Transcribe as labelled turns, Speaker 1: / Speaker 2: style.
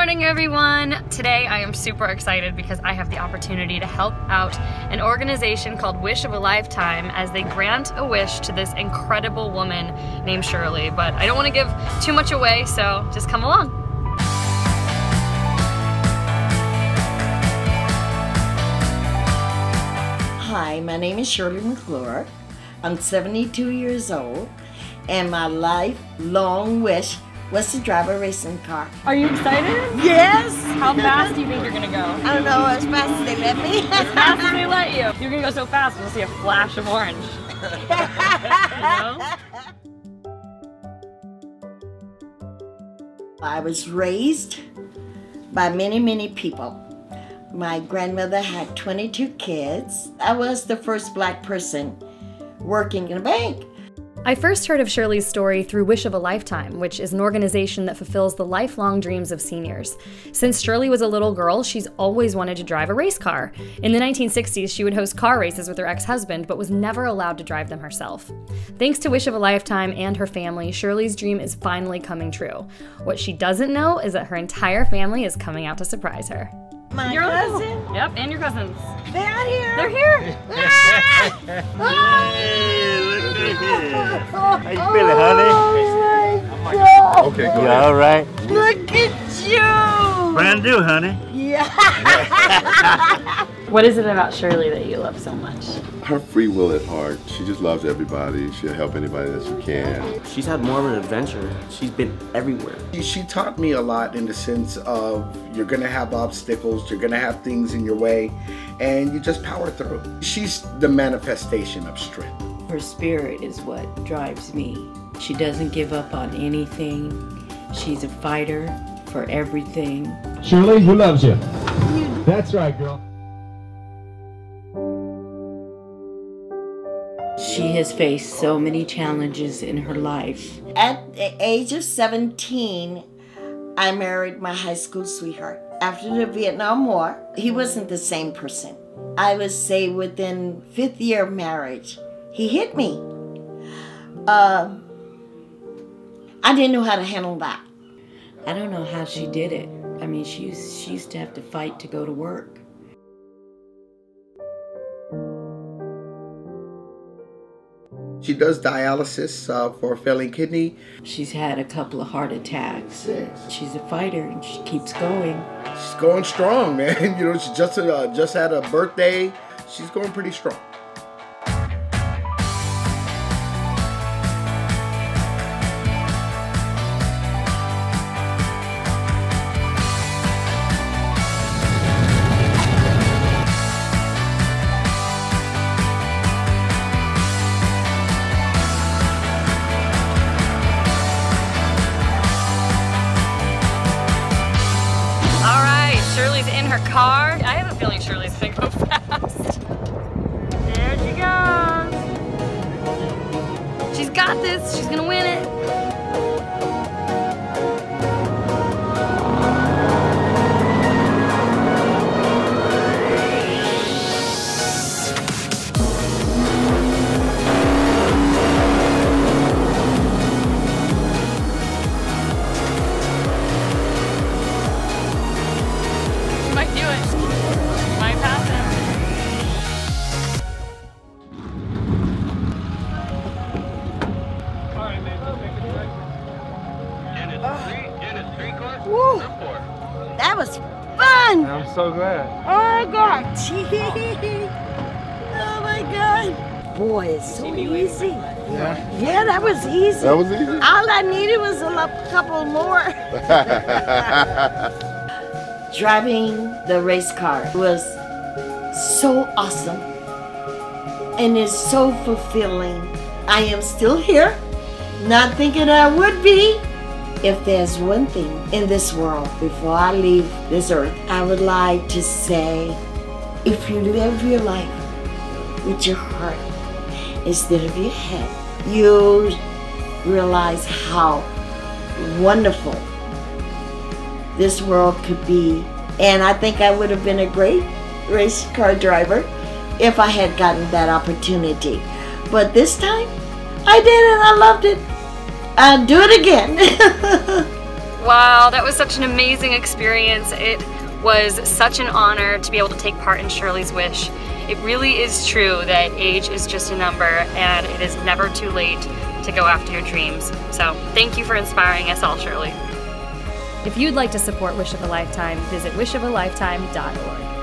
Speaker 1: morning, everyone. Today I am super excited because I have the opportunity to help out an organization called Wish of a Lifetime as they grant a wish to this incredible woman named Shirley. But I don't want to give too much away, so just come along.
Speaker 2: Hi, my name is Shirley McClure. I'm 72 years old, and my lifelong wish was to drive a racing car.
Speaker 1: Are you excited?
Speaker 2: Yes!
Speaker 1: How fast do you think you're gonna go?
Speaker 2: I don't know, as fast as they let me.
Speaker 1: As fast as they let you. You're gonna go so fast, we'll see a flash of orange.
Speaker 2: I was raised by many, many people. My grandmother had 22 kids. I was the first black person working in a bank.
Speaker 1: I first heard of Shirley's story through Wish of a Lifetime, which is an organization that fulfills the lifelong dreams of seniors. Since Shirley was a little girl, she's always wanted to drive a race car. In the 1960s, she would host car races with her ex husband, but was never allowed to drive them herself. Thanks to Wish of a Lifetime and her family, Shirley's dream is finally coming true. What she doesn't know is that her entire family is coming out to surprise her.
Speaker 2: My
Speaker 1: Your uncle.
Speaker 2: cousin,
Speaker 1: Yep, and your cousins.
Speaker 2: they're out here.
Speaker 1: They're here.
Speaker 3: Hey, look at this. How you feeling, honey?
Speaker 2: Oh my God.
Speaker 4: Okay, go
Speaker 3: You
Speaker 4: ahead.
Speaker 3: all right?
Speaker 2: Look at you.
Speaker 3: Brand new, honey.
Speaker 2: Yeah.
Speaker 1: What is it about Shirley that you love so much?
Speaker 4: Her free will at heart. She just loves everybody. She'll help anybody that she can.
Speaker 5: She's had more of an adventure. She's been everywhere.
Speaker 6: She- She taught me a lot in the sense of you're gonna have obstacles, you're gonna have things in your way, and you just power through. She's the manifestation of strength.
Speaker 7: Her spirit is what drives me. She doesn't give up on anything. She's a fighter for everything.
Speaker 8: Shirley, who loves you? That's right, girl.
Speaker 7: She has faced so many challenges in her life.
Speaker 2: At the age of 17, I married my high school sweetheart. After the Vietnam War, he wasn't the same person. I would say within fifth year of marriage, he hit me. Uh, I didn't know how to handle that.
Speaker 7: I don't know how she did it. I mean, she used, she used to have to fight to go to work.
Speaker 6: She does dialysis uh, for a failing kidney.
Speaker 7: She's had a couple of heart attacks. She's a fighter and she keeps going.
Speaker 6: She's going strong, man. You know, she just uh, just had a birthday. She's going pretty strong.
Speaker 1: Her car. I have a feeling Shirley's gonna go fast. There she goes. She's got this. She's gonna win it.
Speaker 2: That was fun.
Speaker 8: I'm so glad.
Speaker 2: Oh my God. oh my God. Boy, it's so easy.
Speaker 4: Yeah.
Speaker 2: Yeah, that was easy.
Speaker 4: That was easy.
Speaker 2: All I needed was a couple more. Driving the race car was so awesome and it's so fulfilling. I am still here, not thinking I would be. If there's one thing in this world before I leave this earth, I would like to say if you live your life with your heart instead of your head, you realize how wonderful this world could be. And I think I would have been a great race car driver if I had gotten that opportunity. But this time, I did and I loved it. I'll do it again.
Speaker 1: Wow, that was such an amazing experience. It was such an honor to be able to take part in Shirley's wish. It really is true that age is just a number and it is never too late to go after your dreams. So thank you for inspiring us all, Shirley. If you'd like to support Wish of a Lifetime, visit wishofalifetime.org.